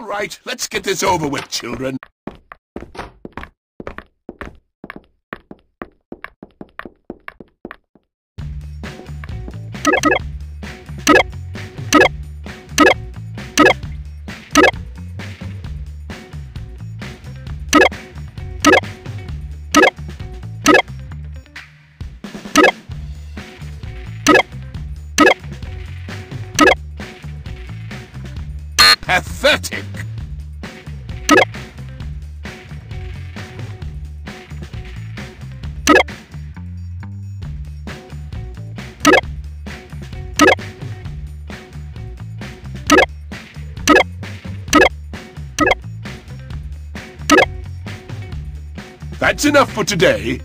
All right, let's get this over with, children. Pathetic! That's enough for today.